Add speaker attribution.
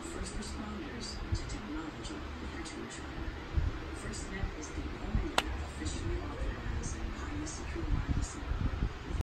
Speaker 1: first responders to technology in her to trial.